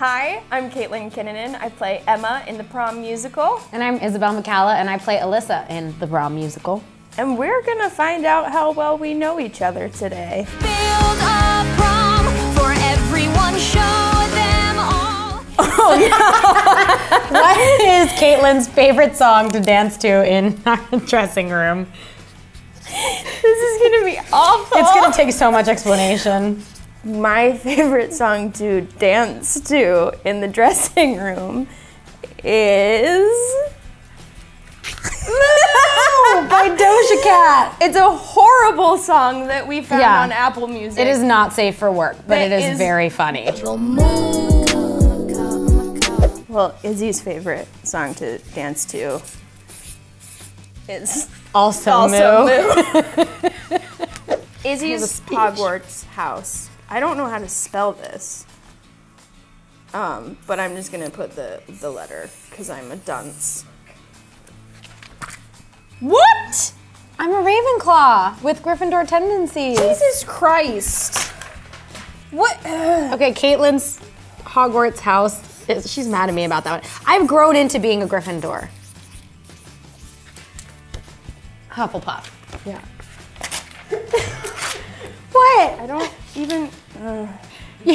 Hi, I'm Caitlin Kinnunen. I play Emma in the prom musical. And I'm Isabelle McCalla, and I play Alyssa in the Prom musical. And we're gonna find out how well we know each other today. Build a prom for everyone, show them all. Oh, what is Caitlin's favorite song to dance to in our dressing room? This is gonna be awful. It's gonna take so much explanation. My favorite song to dance to in the dressing room is. By Doja Cat. It's a horrible song that we found Yeah. on Apple Music. It is not safe for work, but That it is, is- very funny. Well, Izzy's favorite song to dance to is Also, also Moo. Moo. Izzy's Hogwarts house. I don't know how to spell this. Um, but I'm just gonna put the the letter because I'm a dunce. What? I'm a Ravenclaw with Gryffindor tendencies. Jesus Christ! What? Okay, Caitlin's Hogwarts house. Is, she's mad at me about that one. I've grown into being a Gryffindor. Hufflepuff. Yeah. What? I don't even.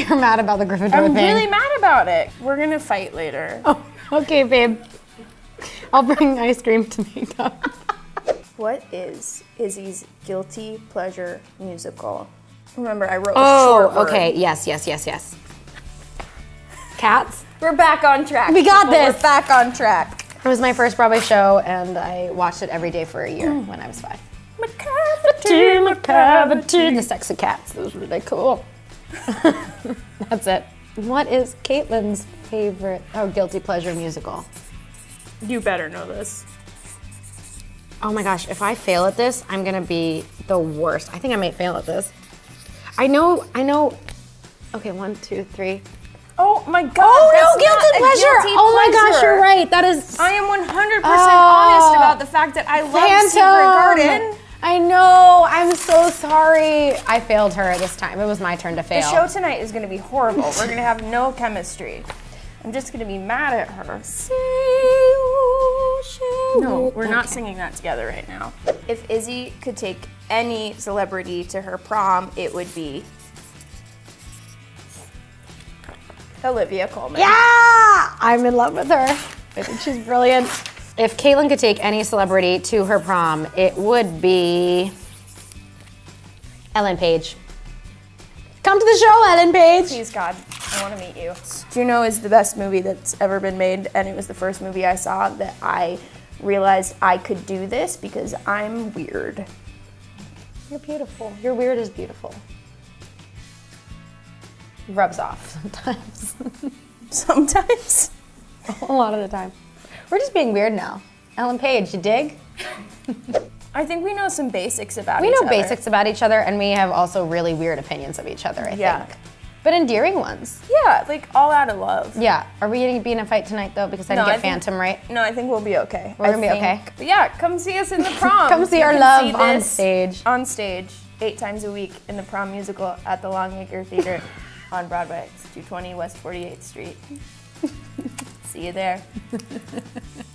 You're mad about the Gryffindor I'm thing. really mad about it. We're gonna fight later. Oh, okay, babe. I'll bring ice cream to make up. What is Izzy's guilty pleasure musical? Remember, I wrote a Oh, short word. okay. Yes, yes, yes, yes. Cats. We're back on track. We got people. this. We're back on track. It was my first Broadway show, and I watched it every day for a year when I was five. Macavity, The sexy cats. It was really cool. That's it. What is Caitlin's favorite, oh, guilty pleasure musical? You better know this. Oh my gosh, if I fail at this, I'm gonna be the worst. I think I might fail at this. I know, I know. Okay, one, two, three. Oh my god. Oh no, guilty pleasure! guilty oh my gosh, you're right. That is I am 100% Oh. honest about the fact that I love Phantom. Secret Garden. I know. I'm so sorry. I failed her this time. It was my turn to fail. The show tonight is going to be horrible. We're going to have no chemistry. I'm just going to be mad at her. No, we're not singing that together right now. If Izzy could take any celebrity to her prom, it would be Olivia Colman. Yeah, I'm in love with her. I think she's brilliant. If Caitlin could take any celebrity to her prom, it would be Ellen Page. Come to the show, Ellen Page. Please, God, I want to meet you. Juno is the best movie that's ever been made, and it was the first movie I saw that I realized I could do this because I'm weird. You're beautiful. Your weird is beautiful. Rubs off sometimes. Sometimes. A lot of the time. We're just being weird now. Ellen Page, you dig? I think we know some basics about We each know other. basics about each other, and we have also really weird opinions of each other, I Yeah. think. But endearing ones. Yeah, like all out of love. Yeah. Are we going to be in a fight tonight, though? Because I No, didn't I get think- Phantom right. No, I think we'll be okay. We're gonna be think- okay? Yeah, come see us in the prom. Come see You our love see on stage. On stage, eight times a week in the prom musical at the Longacre Theater on Broadway. It's 220 West 48th Street. See you there.